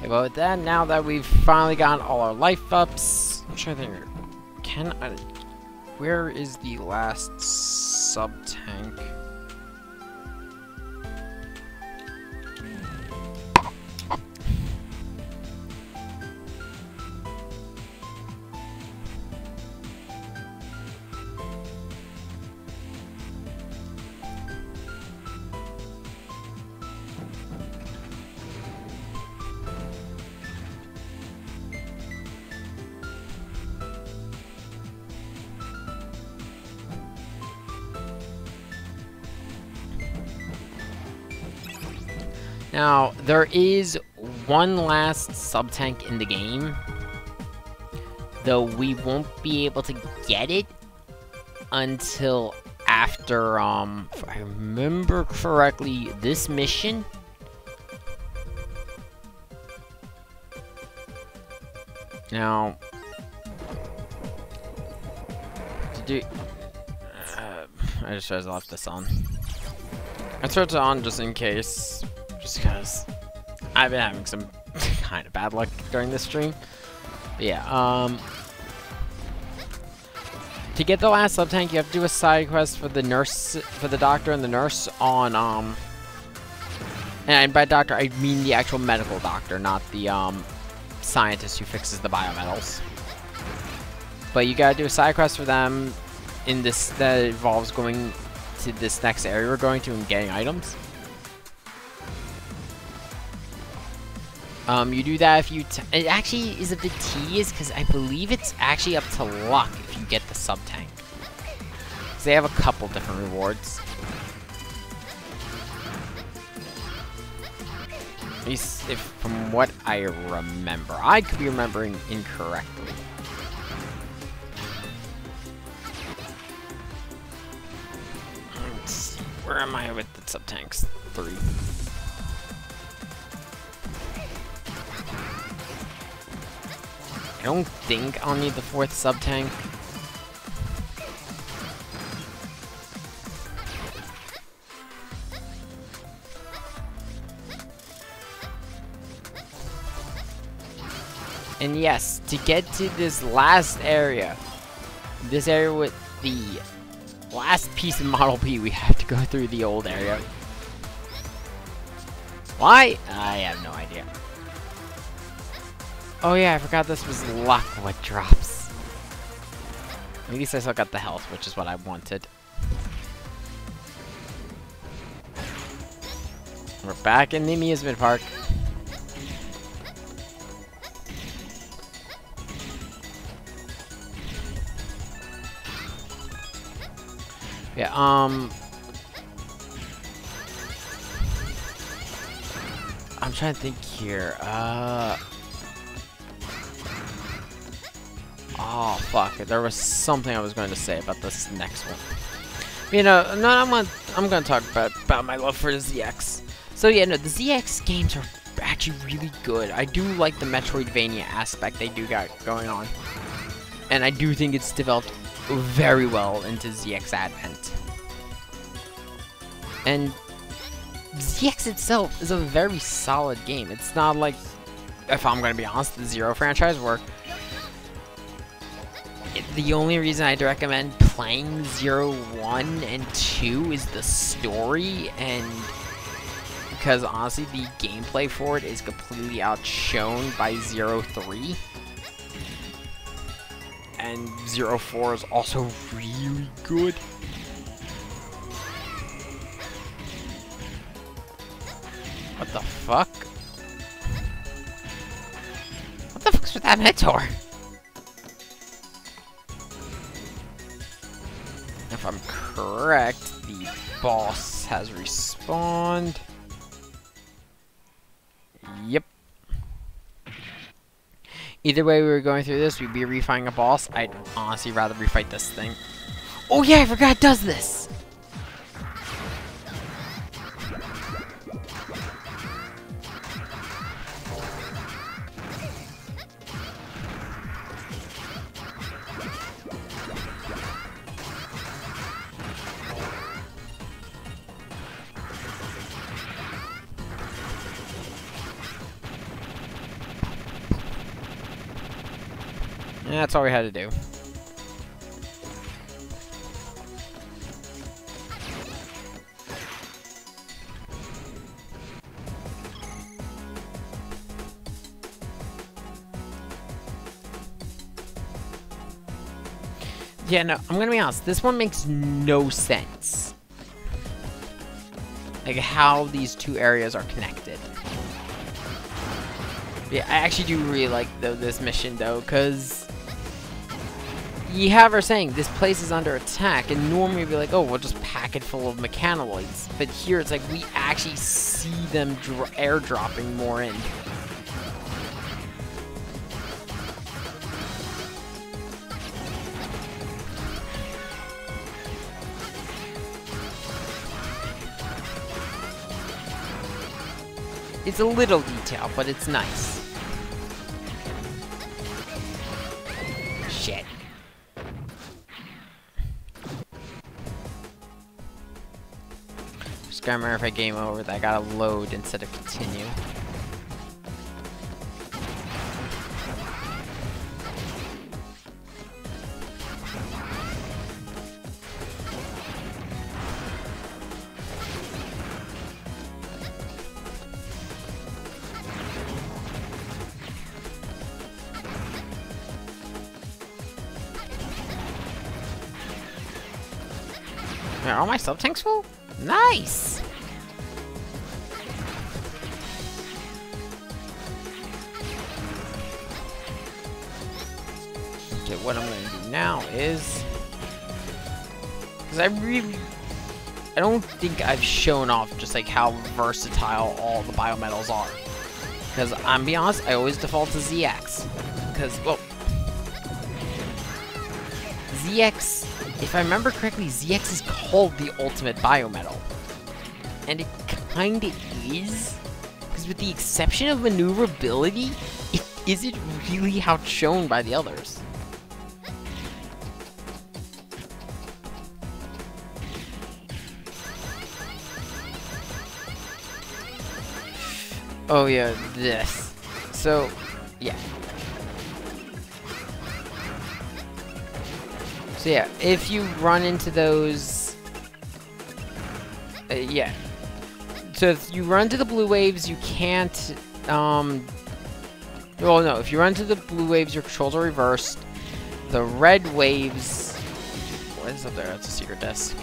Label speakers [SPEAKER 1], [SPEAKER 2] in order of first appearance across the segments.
[SPEAKER 1] Okay, well, that, now that we've finally gotten all our life ups, I'm trying to think. Can I. Where is the last sub Now, there is one last sub-tank in the game, though we won't be able to get it until after, um, if I remember correctly, this mission. Now, to do, uh, I just realized I left this on. I turned it on just in case just because I've been having some kind of bad luck during this stream. But yeah, um... To get the last sub-tank, you have to do a side quest for the nurse, for the doctor and the nurse on, um... And by doctor, I mean the actual medical doctor, not the, um, scientist who fixes the biometals. But you gotta do a side quest for them in this, that involves going to this next area we're going to and getting items. Um, you do that if you... it actually is a bit tedious because I believe it's actually up to luck if you get the sub-tank. Because they have a couple different rewards. At least if, from what I remember. I could be remembering incorrectly. Let's see. Where am I with the sub-tanks? Three. I don't think I'll need the fourth sub-tank. And yes, to get to this last area, this area with the last piece of Model P, we have to go through the old area. Why? I have no idea. Oh yeah, I forgot this was luck what drops. At least I still got the health, which is what I wanted. We're back in the amusement park. Yeah, um... I'm trying to think here, uh... Oh, fuck. There was something I was going to say about this next one. You know, no, I'm gonna, I'm gonna talk about, about my love for the ZX. So yeah, no, the ZX games are actually really good. I do like the Metroidvania aspect they do got going on. And I do think it's developed very well into ZX Advent. And ZX itself is a very solid game. It's not like, if I'm gonna be honest, the Zero franchise where the only reason I'd recommend playing Zero, 1, and 2 is the story, and because honestly, the gameplay for it is completely outshone by Zero, 3. And Zero, 4 is also really good. What the fuck? What the fuck's with that Mentor? If I'm correct, the boss has respawned. Yep. Either way we were going through this, we'd be refighting a boss. I'd honestly rather refight this thing. Oh yeah, I forgot it does this! And that's all we had to do. Yeah, no, I'm gonna be honest. This one makes no sense. Like, how these two areas are connected. Yeah, I actually do really like though, this mission, though, because... You have her saying, this place is under attack, and normally you'd be like, oh, we'll just pack it full of mechanoids. But here, it's like, we actually see them airdropping more in. It's a little detail, but it's nice. Gotta remember if I game over that I gotta load instead of continue. Are all my sub-tanks full? Nice! What I'm gonna do now is... Because I really... I don't think I've shown off just like how versatile all the biometals are. Because I'm be honest, I always default to ZX. Because, well... ZX if I remember correctly, ZX is called the ultimate biometal. And it kinda is. Because with the exception of maneuverability, it isn't really shown by the others. Oh yeah, this. So, yeah. So yeah, if you run into those... Uh, yeah. So if you run to the blue waves, you can't... Um, well, no, if you run to the blue waves, your controls are reversed. The red waves... What is up there? That's a secret desk.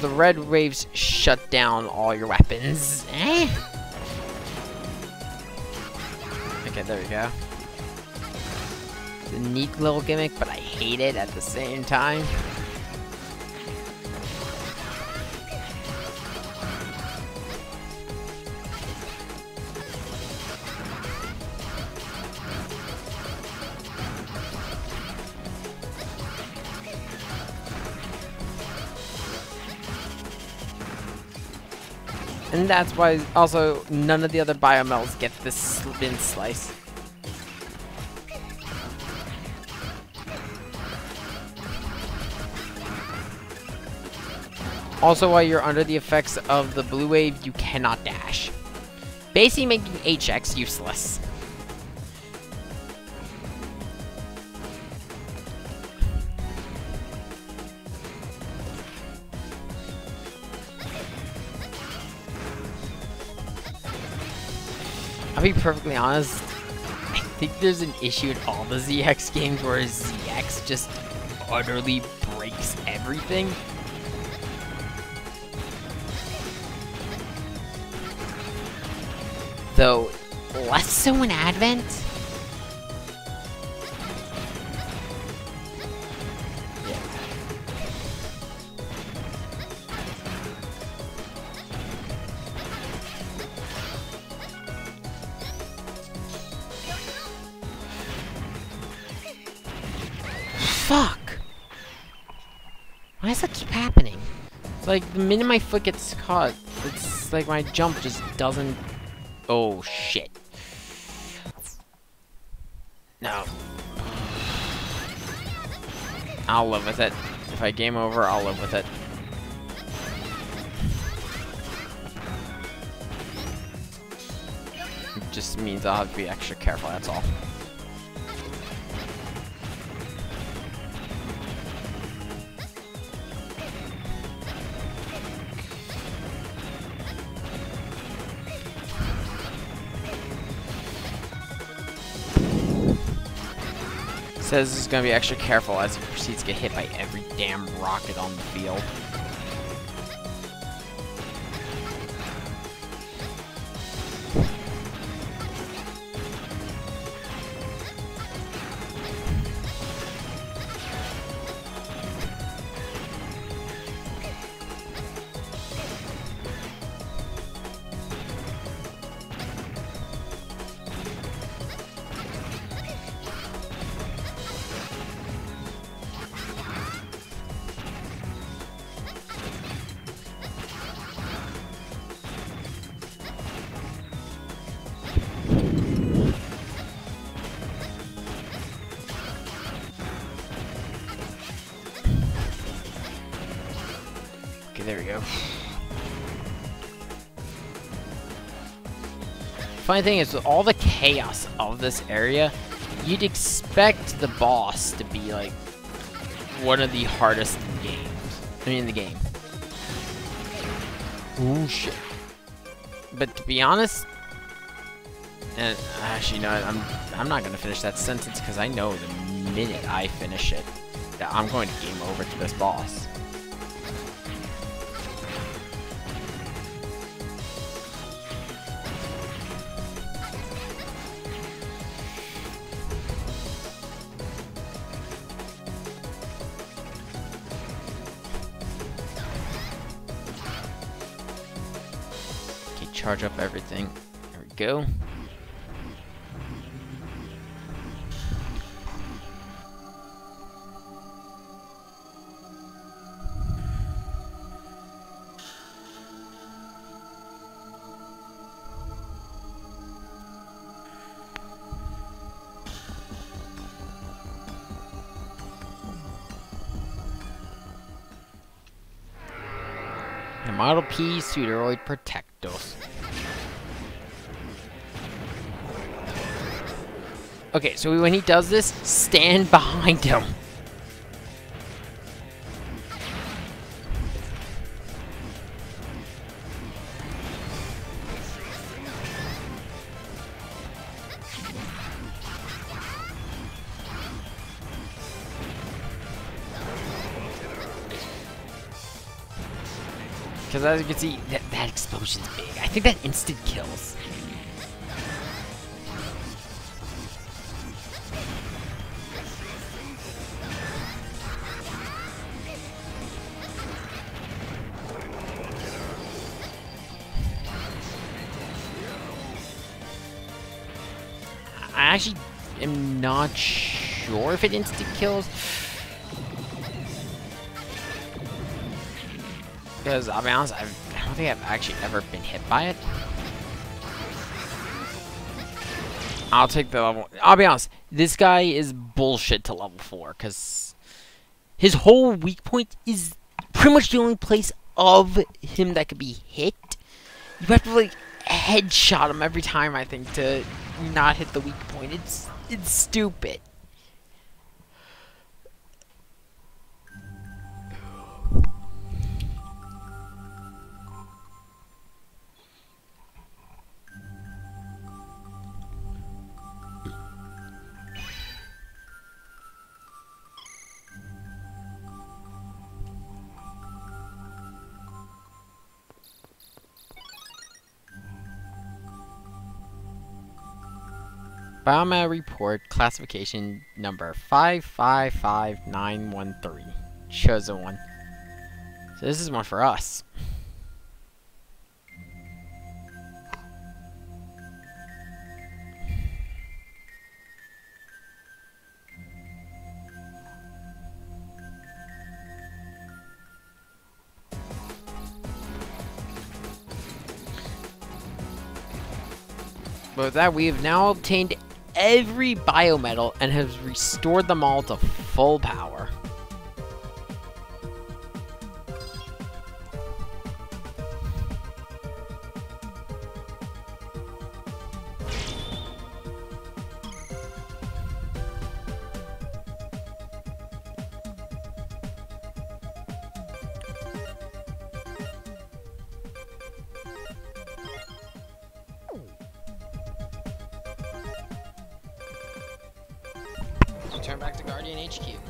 [SPEAKER 1] The red waves shut down all your weapons. Eh? Okay, there we go It's a neat little gimmick, but I hate it at the same time. And that's why also none of the other biometals get this spin slice. Also, while you're under the effects of the blue wave, you cannot dash. Basically making HX useless. I'll be perfectly honest, I think there's an issue in all the ZX games where ZX just utterly breaks everything. though less so in Advent. Why does that keep happening? It's like the minute my foot gets caught, it's like my jump just doesn't Oh, shit. No. I'll live with it. If I game over, I'll live with it. It just means I'll have to be extra careful, that's all. Says he's gonna be extra careful as he proceeds to get hit by every damn rocket on the field. There we go. Funny thing is, with all the chaos of this area, you'd expect the boss to be like one of the hardest games. I mean, the game. Ooh, shit. But to be honest, and actually, no, I'm I'm not gonna finish that sentence because I know the minute I finish it that I'm going to game over to this boss. Charge up everything. There we go. The Model P Pseudoroid Protectos. Okay, so when he does this, stand behind him. Because as you can see, that, that explosion's big. I think that instant kills. Actually am not sure if it instant kills. Because I'll be honest, I've, I don't think I've actually ever been hit by it. I'll take the level. I'll be honest, this guy is bullshit to level 4, because his whole weak point is pretty much the only place of him that could be hit. You have to, like, headshot him every time, I think, to not hit the weak point. It's, it's stupid. Bioma report classification number 555913. Chosen one. So this is one for us. With that, we have now obtained every biometal and has restored them all to full power. Return back to Guardian HQ.